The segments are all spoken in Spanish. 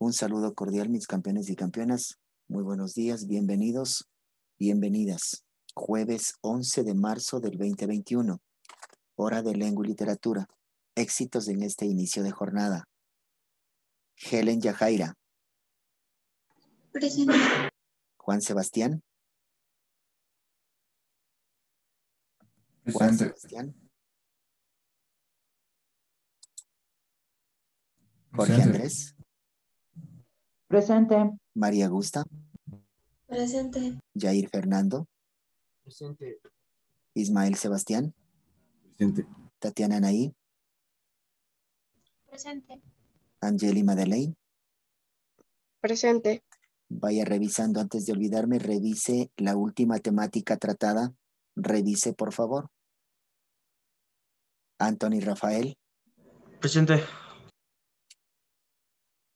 Un saludo cordial, mis campeones y campeonas. Muy buenos días, bienvenidos, bienvenidas. Jueves 11 de marzo del 2021, hora de lengua y literatura. Éxitos en este inicio de jornada. Helen Yajaira. Presente. Juan Sebastián. Juan. Sebastián. Jorge. Andrés. Presente. María Gusta. Presente. Jair Fernando. Presente. Ismael Sebastián. Presente. Tatiana Naí. Presente. Angeli Madeleine. Presente. Vaya revisando antes de olvidarme, revise la última temática tratada. Revise, por favor. Anthony Rafael, Presente.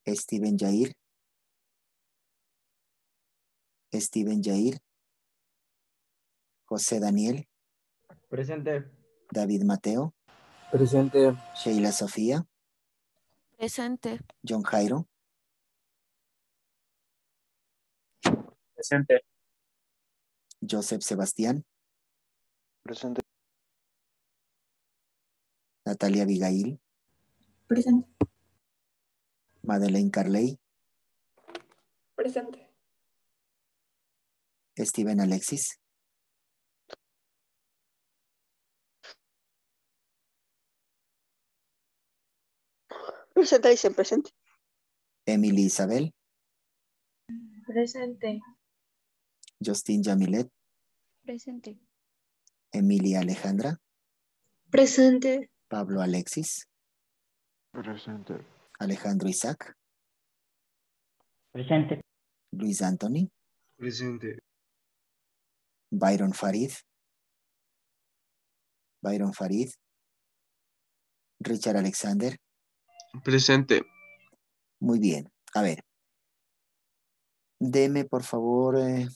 Steven Jair. Steven Jair. José Daniel, Presente. David Mateo, Presente. Sheila Sofía, Presente. John Jairo, Presente. Joseph Sebastián, Presente. Natalia Abigail, Presente. Madeleine Carley, Presente. Steven Alexis, Presente, dice presente. Emily Isabel, Presente. Justin Jamilet, Presente. Emilia Alejandra, Presente. Pablo Alexis, Presente. Alejandro Isaac, Presente. Luis Anthony, Presente. Byron Farid, Byron Farid, Richard Alexander. Presente. Muy bien. A ver. Deme, por favor, eh,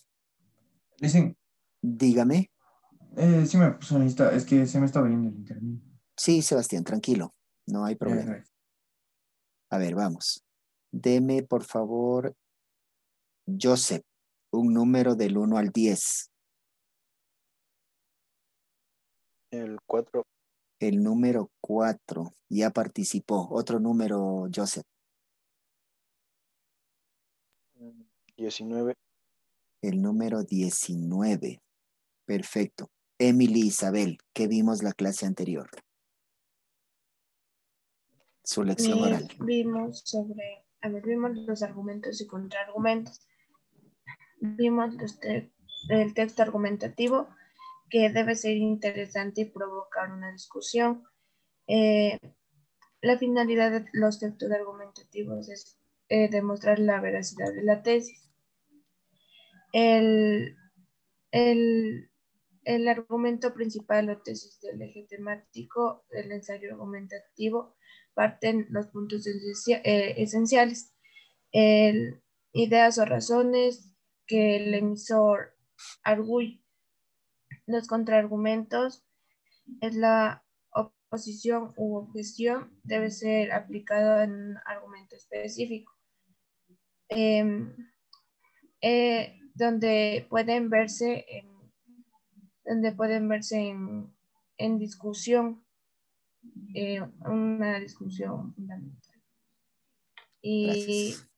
Dicen, dígame. eh, sí me puso en lista, es que se me yendo el internet. Sí, Sebastián, tranquilo. No hay problema. Eh, A ver, vamos. Deme, por favor, Joseph, un número del 1 al 10. El 4. El número 4 ya participó. Otro número, Joseph. 19. El número 19. Perfecto. Emily Isabel, que vimos la clase anterior. Su lección Eh, oral. Vimos sobre, a ver, vimos los argumentos y contraargumentos. Vimos los te- el texto argumentativo que debe ser interesante y provocar una discusión. Eh, la finalidad de los textos argumentativos es eh, demostrar la veracidad de la tesis. El, el, el argumento principal o tesis del eje temático del ensayo argumentativo parten los puntos eh, esenciales, ideas o razones que el emisor arguye. Los contraargumentos es la oposición u objeción, debe ser aplicado en un argumento específico. Em, eh, donde pueden verse en, donde pueden verse en, en discusión eh, una discusión fundamental. Y Gracias.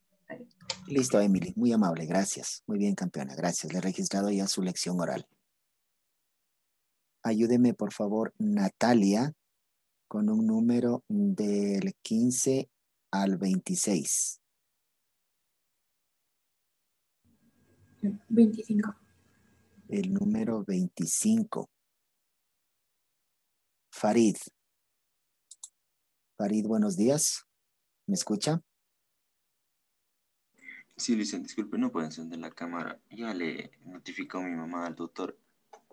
Listo, Emily. Muy amable. Gracias. Muy bien, campeona. Gracias. Le he registrado ya su lección oral. Ayúdeme, por favor, Natalia, con un número del 15 al 26. 25. El número 25. Farid. Farid, buenos días. ¿Me escucha? Sí, Luis, disculpe, no puedo encender la cámara. Ya le notificó mi mamá al doctor.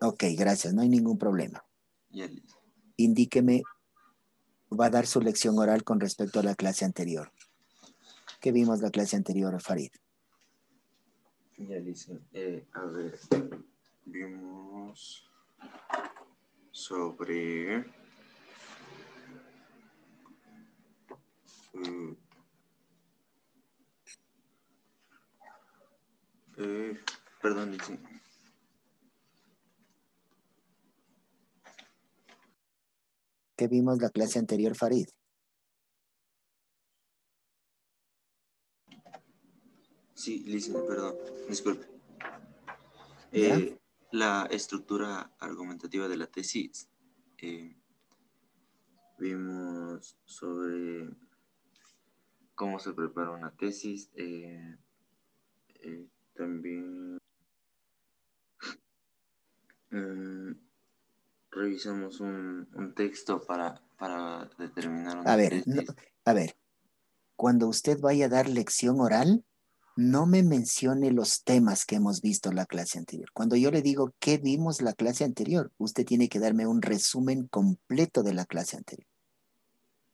Ok, gracias, no hay ningún problema. Indíqueme, va a dar su lección oral con respecto a la clase anterior. ¿Qué vimos la clase anterior, Farid? Ya, eh, a ver, vimos sobre... Mm, eh, perdón, Lizzie. ¿Qué vimos la clase anterior, Farid? Sí, licenciado, perdón, disculpe. Eh, la estructura argumentativa de la tesis. eh, vimos sobre cómo se prepara una tesis. eh, también revisamos un, un texto para, para determinar A ver, no- a ver, cuando usted vaya a dar lección oral, no me mencione los temas que hemos visto en la clase anterior. Cuando yo le digo qué vimos la clase anterior, usted tiene que darme un resumen completo de la clase anterior,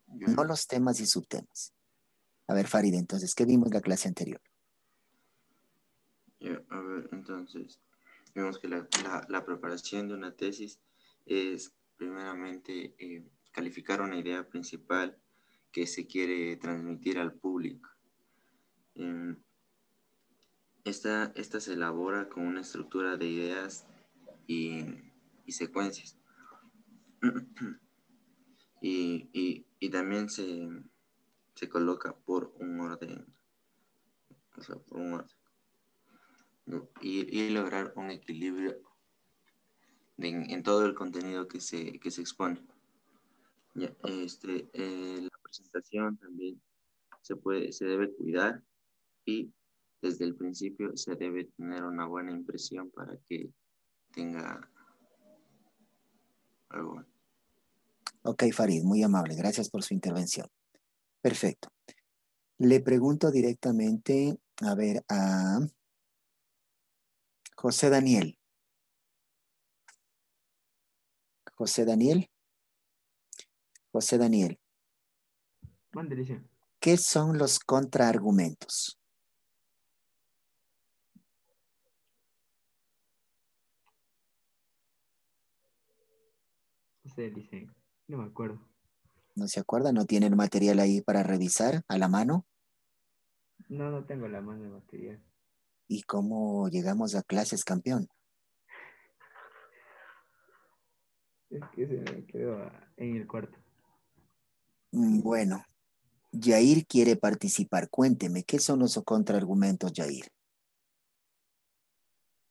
Yo- no los temas y subtemas. A ver, Farid, entonces, ¿qué vimos la clase anterior? Ya, a ver, entonces, vemos que la, la- la preparación de una tesis es primeramente eh, calificar una idea principal que se quiere transmitir al público. Em, esta, esta se elabora con una estructura de ideas y, y secuencias. y, y- y también se, se coloca por un orden. O sea, por un orden y, y lograr un equilibrio en, todo el contenido que se, que se expone. Este, eh, la presentación también se, puede, se debe cuidar y desde el principio se debe tener una buena impresión para que tenga algo. Ok, Farid, muy amable, gracias por su intervención. Perfecto. Le pregunto directamente, a ver, a José Daniel. José Daniel. José Daniel. ¿qué son los contraargumentos? No sé, licenciado. No me acuerdo. ¿No se acuerda? ¿No tiene el material ahí para revisar a la mano? No, no tengo la mano de material. ¿Y cómo llegamos a clases campeón? Es que se me quedó en el cuarto. Mm, Bueno, Yair quiere participar. Cuénteme, ¿qué son los contraargumentos, Yair?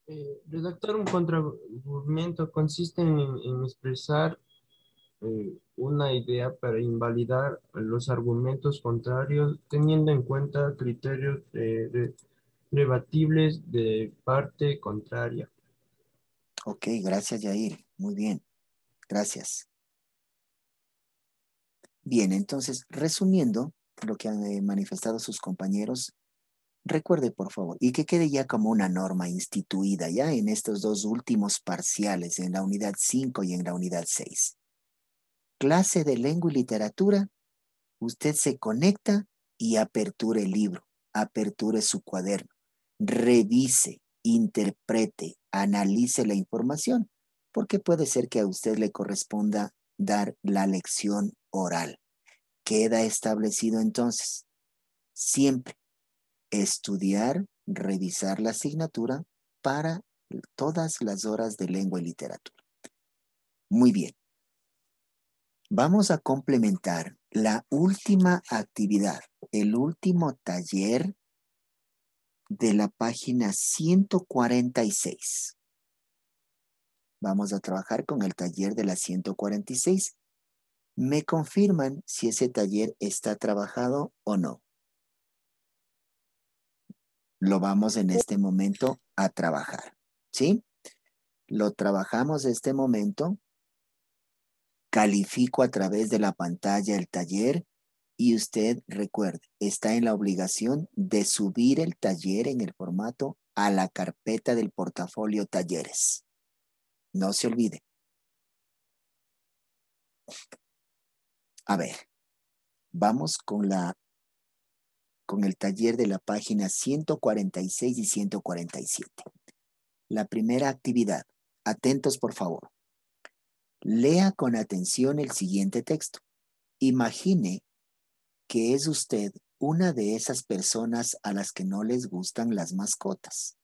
Eh, redactar un contraargumento consiste en, en expresar eh, una idea para invalidar los argumentos contrarios teniendo en cuenta criterios eh, re- rebatibles de parte contraria. Ok, gracias, Yair. Muy bien. Gracias. Bien, entonces, resumiendo lo que han eh, manifestado sus compañeros, recuerde, por favor, y que quede ya como una norma instituida ya en estos dos últimos parciales, en la unidad 5 y en la unidad 6. Clase de lengua y literatura, usted se conecta y aperture el libro, aperture su cuaderno, revise, interprete, analice la información, porque puede ser que a usted le corresponda dar la lección oral. Queda establecido entonces siempre estudiar, revisar la asignatura para todas las horas de lengua y literatura. Muy bien. Vamos a complementar la última actividad, el último taller de la página 146. Vamos a trabajar con el taller de la 146. ¿Me confirman si ese taller está trabajado o no? Lo vamos en este momento a trabajar, ¿sí? Lo trabajamos este momento. Califico a través de la pantalla el taller y usted recuerde, está en la obligación de subir el taller en el formato a la carpeta del portafolio talleres. No se olvide. A ver, vamos con la con el taller de la página 146 y 147. La primera actividad. Atentos, por favor. Lea con atención el siguiente texto. Imagine que es usted una de esas personas a las que no les gustan las mascotas.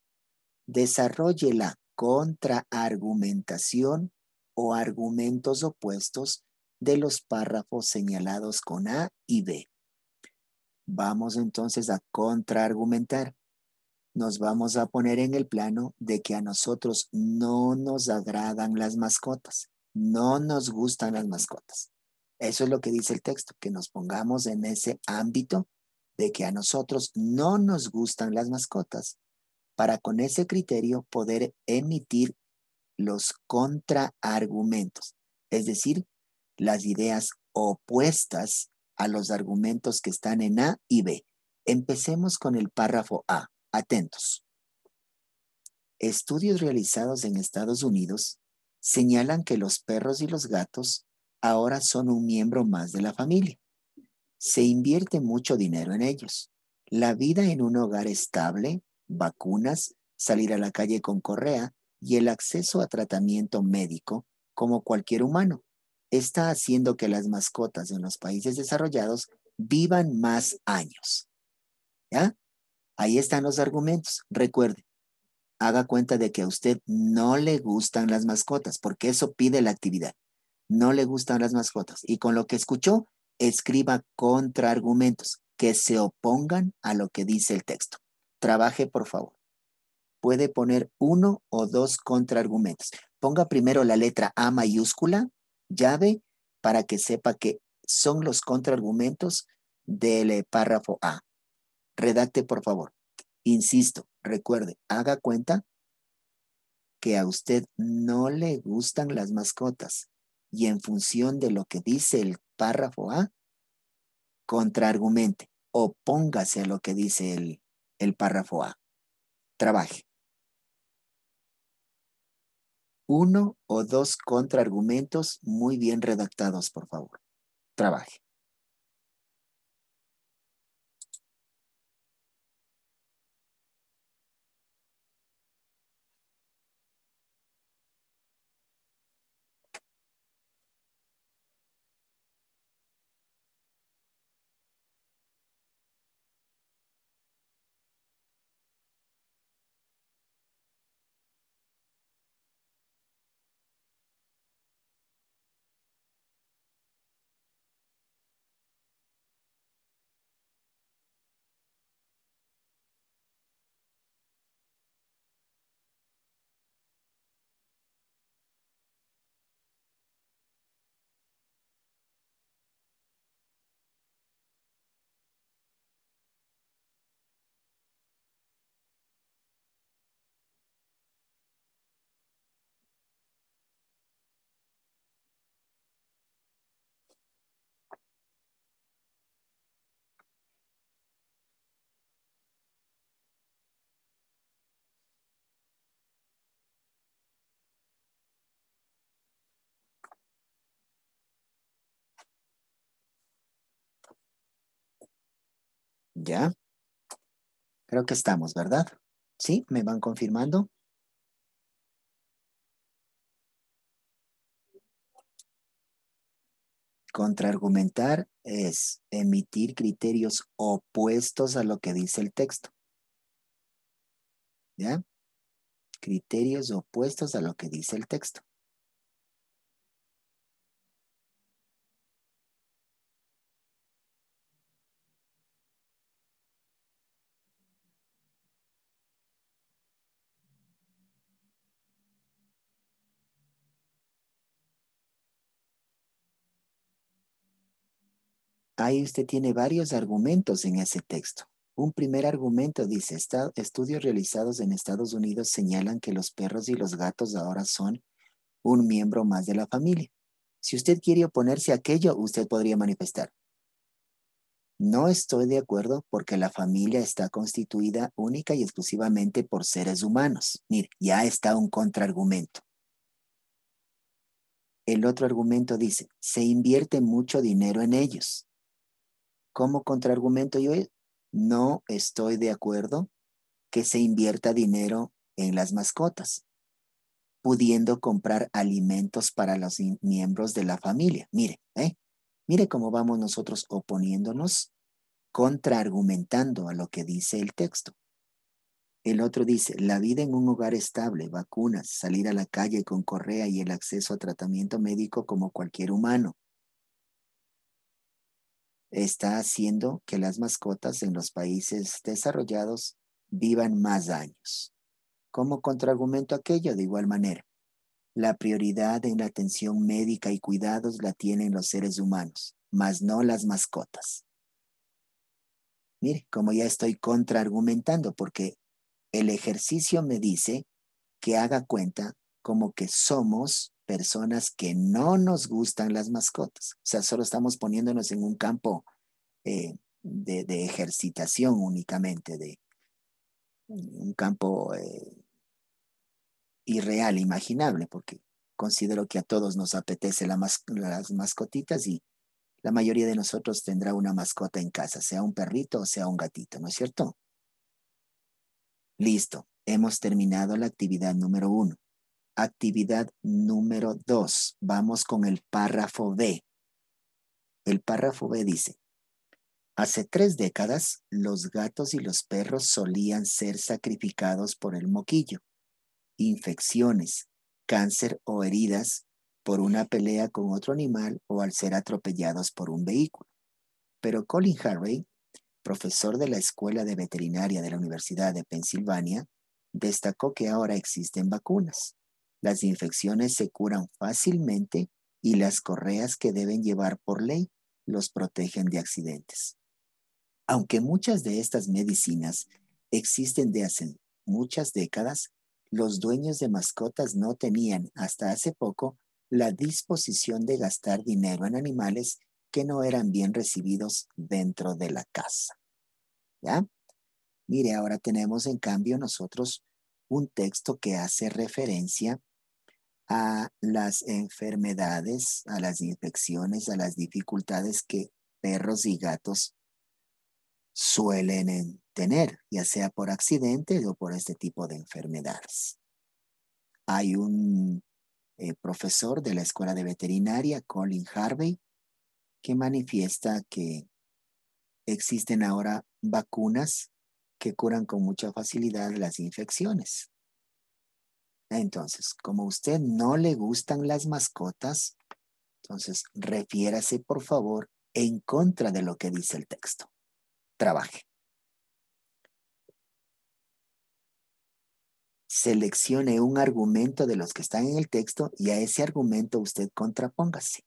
desarrolle la contraargumentación o argumentos opuestos de los párrafos señalados con A y B. Vamos entonces a contraargumentar. Nos vamos a poner en el plano de que a nosotros no nos agradan las mascotas, no nos gustan las mascotas. Eso es lo que dice el texto, que nos pongamos en ese ámbito de que a nosotros no nos gustan las mascotas, para con ese criterio poder emitir los contraargumentos, es decir, las ideas opuestas a los argumentos que están en A y B. Empecemos con el párrafo A. Atentos. Estudios realizados en Estados Unidos señalan que los perros y los gatos ahora son un miembro más de la familia. Se invierte mucho dinero en ellos. La vida en un hogar estable, vacunas, salir a la calle con correa y el acceso a tratamiento médico como cualquier humano está haciendo que las mascotas en los países desarrollados vivan más años. Ahí están los argumentos. Recuerde, haga cuenta de que a usted no le gustan las mascotas, porque eso pide la actividad. No le gustan las mascotas. Y con lo que escuchó, escriba contraargumentos que se opongan a lo que dice el texto. Trabaje, por favor. Puede poner uno o dos contraargumentos. Ponga primero la letra A mayúscula, llave, para que sepa que son los contraargumentos del eh, párrafo A. Redacte, por favor. Insisto, recuerde, haga cuenta que a usted no le gustan las mascotas y en función de lo que dice el párrafo A, contraargumente, opóngase a lo que dice el, el párrafo A. Trabaje. Uno o dos contraargumentos muy bien redactados, por favor. Trabaje. ¿Ya? Creo que estamos, ¿verdad? ¿Sí? ¿Me van confirmando? Contraargumentar es emitir criterios opuestos a lo que dice el texto. ¿Ya? Criterios opuestos a lo que dice el texto. Ahí usted tiene varios argumentos en ese texto. Un primer argumento dice, estudios realizados en Estados Unidos señalan que los perros y los gatos ahora son un miembro más de la familia. Si usted quiere oponerse a aquello, usted podría manifestar. No estoy de acuerdo porque la familia está constituida única y exclusivamente por seres humanos. Mire, ya está un contraargumento. El otro argumento dice, se invierte mucho dinero en ellos. Como contraargumento yo no estoy de acuerdo que se invierta dinero en las mascotas, pudiendo comprar alimentos para los miembros de la familia. Mire, ¿eh? mire cómo vamos nosotros oponiéndonos, contraargumentando a lo que dice el texto. El otro dice, la vida en un hogar estable, vacunas, salir a la calle con correa y el acceso a tratamiento médico como cualquier humano. Está haciendo que las mascotas en los países desarrollados vivan más años. Como contraargumento aquello, de igual manera, la prioridad en la atención médica y cuidados la tienen los seres humanos, mas no las mascotas. Mire, como ya estoy contraargumentando, porque el ejercicio me dice que haga cuenta como que somos personas que no nos gustan las mascotas. O sea, solo estamos poniéndonos en un campo eh, de, ejercitación únicamente, de un campo eh, irreal, imaginable, porque considero que a todos nos apetece las mascotitas y la mayoría de nosotros tendrá una mascota en casa, sea un perrito o sea un gatito, ¿no es cierto? Listo, hemos terminado la actividad número uno. Actividad número dos, vamos con el párrafo B. El párrafo B dice, hace tres décadas los gatos y los perros solían ser sacrificados por el moquillo, infecciones, cáncer o heridas por una pelea con otro animal o al ser atropellados por un vehículo. Pero Colin Harvey profesor de la Escuela de Veterinaria de la Universidad de Pensilvania, destacó que ahora existen vacunas. Las infecciones se curan fácilmente y las correas que deben llevar por ley los protegen de accidentes. Aunque muchas de estas medicinas existen de hace muchas décadas, los dueños de mascotas no tenían hasta hace poco la disposición de gastar dinero en animales que no eran bien recibidos dentro de la casa. ¿Ya? Mire, ahora tenemos en cambio nosotros un texto que hace referencia a las enfermedades, a las infecciones, a las dificultades que perros y gatos suelen tener, ya sea por accidente o por este tipo de enfermedades. Hay un eh, profesor de la Escuela de Veterinaria, Colin Harvey, que manifiesta que existen ahora vacunas que curan con mucha facilidad las infecciones. Entonces, como a usted no le gustan las mascotas, entonces refiérase por favor en contra de lo que dice el texto. Trabaje. Seleccione un argumento de los que están en el texto y a ese argumento usted contrapóngase.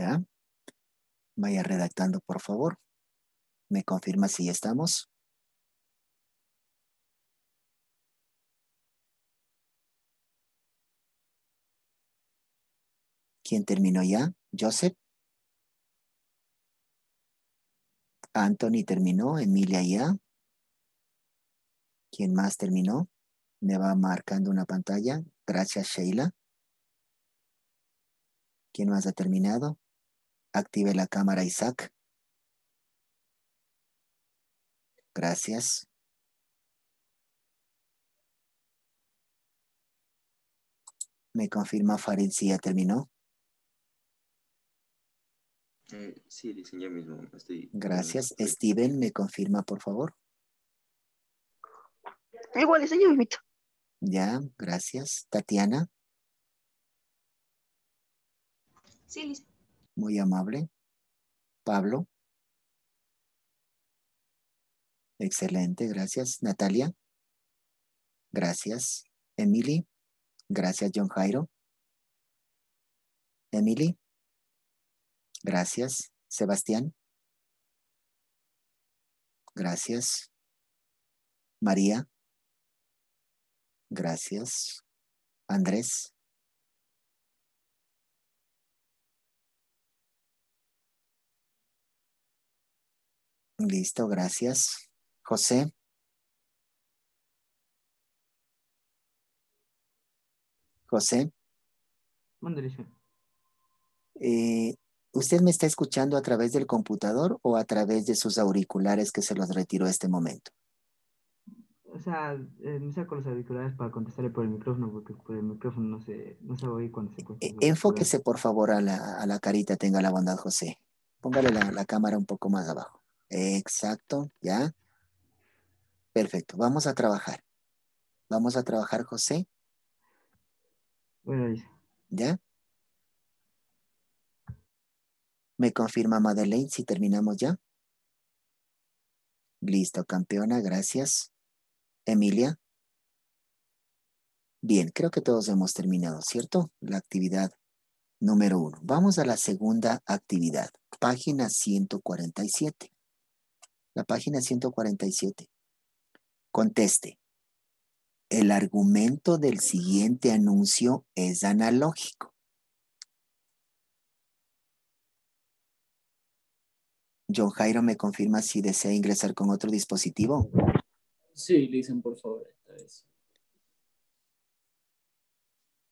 ¿Ya? Vaya redactando, por favor. ¿Me confirma si ya estamos? ¿Quién terminó ya? ¿Joseph? Anthony terminó, Emilia ya. ¿Quién más terminó? Me va marcando una pantalla. Gracias, Sheila. ¿Quién más ha terminado? Active la cámara, Isaac. Gracias. Me confirma Farid si ya terminó. Eh, sí, yo mismo estoy. Gracias. Steven, ¿me confirma, por favor? Igual, ese yo invito. Ya, gracias. Tatiana. Sí, Lisa. Muy amable. Pablo. Excelente, gracias. Natalia. Gracias. Emily. Gracias, John Jairo. Emily. Gracias. Sebastián. Gracias. María. Gracias. Andrés. Listo, gracias. José. José. Eh, ¿Usted me está escuchando a través del computador o a través de sus auriculares que se los retiró este momento? O sea, eh, me saco los auriculares para contestarle por el micrófono, porque por el micrófono no se, no se oye cuando se eh, Enfóquese por favor a la, a la, carita, tenga la bondad, José. Póngale la, la cámara un poco más abajo. Exacto, ¿ya? Perfecto, vamos a trabajar. Vamos a trabajar, José. Bueno, ¿Ya? ¿Me confirma Madeleine si terminamos ya? Listo, campeona, gracias. Emilia. Bien, creo que todos hemos terminado, ¿cierto? La actividad número uno. Vamos a la segunda actividad, página 147. La página 147. Conteste. El argumento del siguiente anuncio es analógico. John Jairo me confirma si desea ingresar con otro dispositivo. Sí, dicen por favor.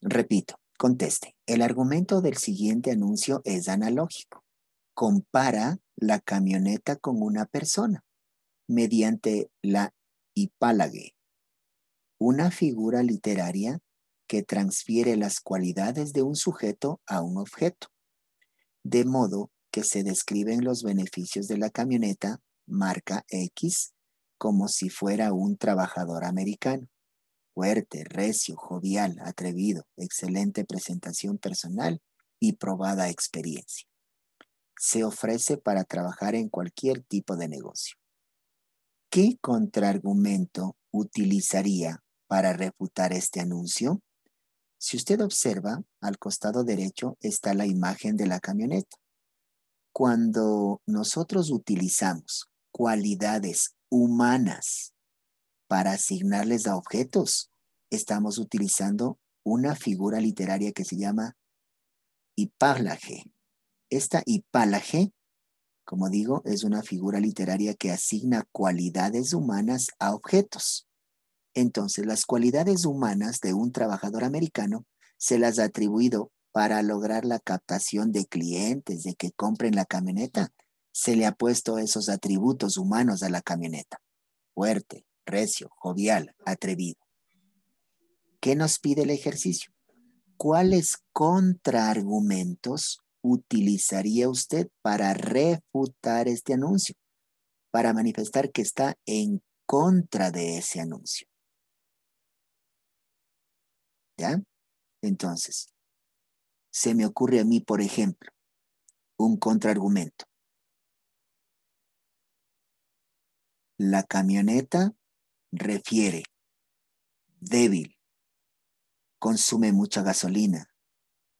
Repito, conteste. El argumento del siguiente anuncio es analógico. Compara la camioneta con una persona mediante la hipálague, una figura literaria que transfiere las cualidades de un sujeto a un objeto, de modo que se describen los beneficios de la camioneta marca X como si fuera un trabajador americano. Fuerte, recio, jovial, atrevido, excelente presentación personal y probada experiencia. Se ofrece para trabajar en cualquier tipo de negocio. ¿Qué contraargumento utilizaría para refutar este anuncio? Si usted observa, al costado derecho está la imagen de la camioneta. Cuando nosotros utilizamos cualidades humanas para asignarles a objetos, estamos utilizando una figura literaria que se llama hipálaje. Esta hipálaje, como digo, es una figura literaria que asigna cualidades humanas a objetos. Entonces, las cualidades humanas de un trabajador americano se las ha atribuido para lograr la captación de clientes, de que compren la camioneta, se le ha puesto esos atributos humanos a la camioneta. Fuerte, recio, jovial, atrevido. ¿Qué nos pide el ejercicio? ¿Cuáles contraargumentos utilizaría usted para refutar este anuncio? Para manifestar que está en contra de ese anuncio. ¿Ya? Entonces, se me ocurre a mí, por ejemplo, un contraargumento. La camioneta refiere débil, consume mucha gasolina,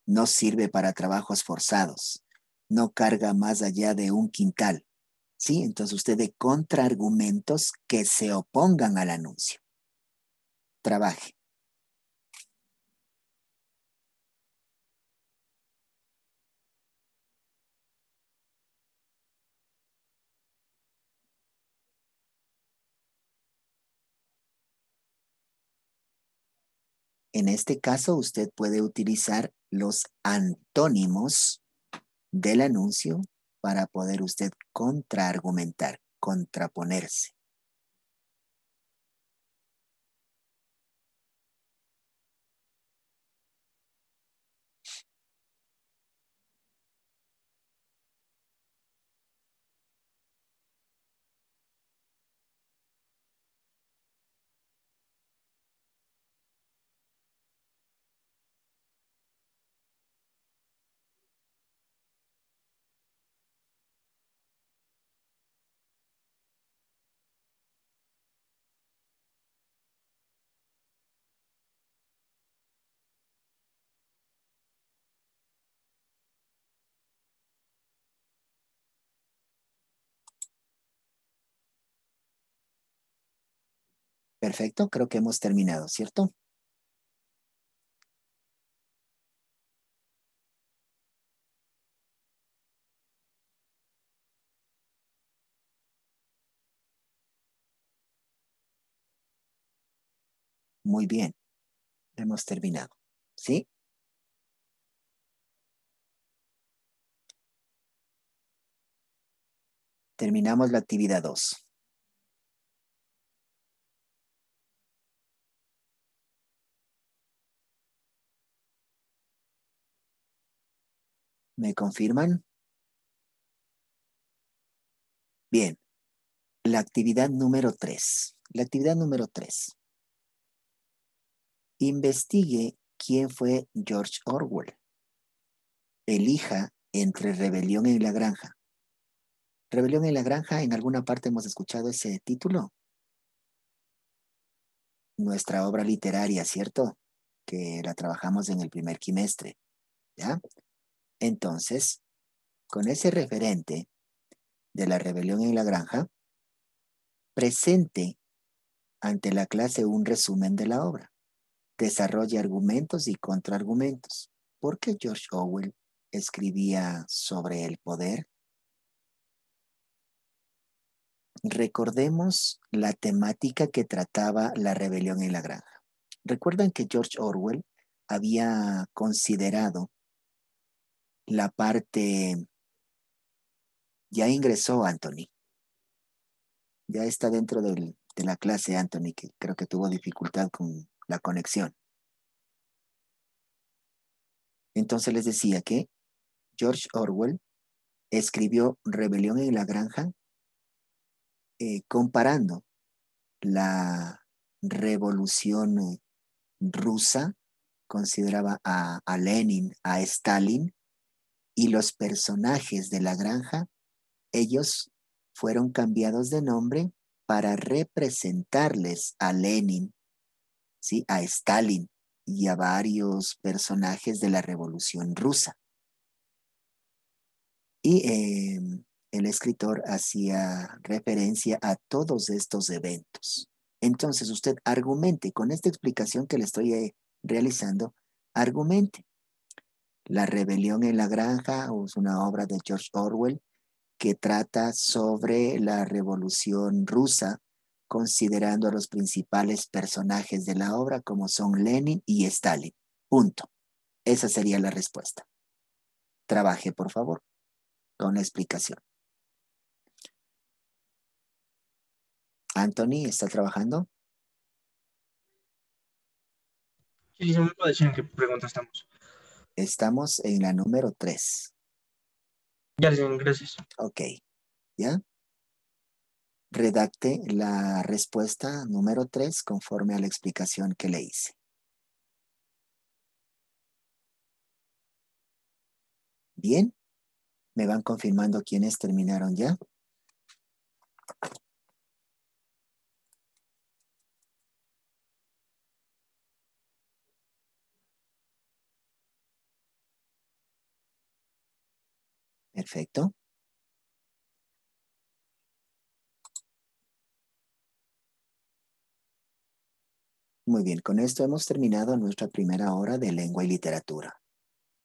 no sirve para trabajos forzados, no carga más allá de un quintal. ¿Sí? Entonces usted de contraargumentos que se opongan al anuncio. Trabaje. En este caso, usted puede utilizar los antónimos del anuncio para poder usted contraargumentar, contraponerse. Perfecto, creo que hemos terminado, ¿cierto? Muy bien, hemos terminado, ¿sí? Terminamos la actividad 2. ¿Me confirman? Bien. La actividad número 3. La actividad número 3. Investigue quién fue George Orwell. Elija entre Rebelión en la Granja. Rebelión en la Granja, en alguna parte hemos escuchado ese título. Nuestra obra literaria, ¿cierto? Que la trabajamos en el primer quimestre. ¿Ya? Entonces, con ese referente de la rebelión en la granja, presente ante la clase un resumen de la obra. Desarrolle argumentos y contraargumentos. ¿Por qué George Orwell escribía sobre el poder? Recordemos la temática que trataba la rebelión en la granja. Recuerdan que George Orwell había considerado la parte, ya ingresó Anthony. Ya está dentro de la clase Anthony, que creo que tuvo dificultad con la conexión. Entonces les decía que George Orwell escribió Rebelión en la Granja eh, comparando la revolución eh, rusa, consideraba a Lenin, a Stalin, y los personajes de la granja, ellos fueron cambiados de nombre para representarles a Lenin, ¿sí? a Stalin y a varios personajes de la Revolución Rusa. Y em, el escritor hacía referencia a todos estos eventos. Entonces usted argumente con esta explicación que le estoy eh, realizando, argumente. La rebelión en la granja es una obra de George Orwell que trata sobre la revolución rusa, considerando a los principales personajes de la obra como son Lenin y Stalin. Punto. Esa sería la respuesta. Trabaje, por favor, con la explicación. Anthony, ¿está trabajando? Sí, me qué pregunta estamos. Estamos en la número 3. Ya, señor, gracias. Ok, ¿ya? Redacte la respuesta número 3 conforme a la explicación que le hice. Bien, me van confirmando quiénes terminaron ya. Perfecto. Muy bien, con esto hemos terminado nuestra primera hora de lengua y literatura.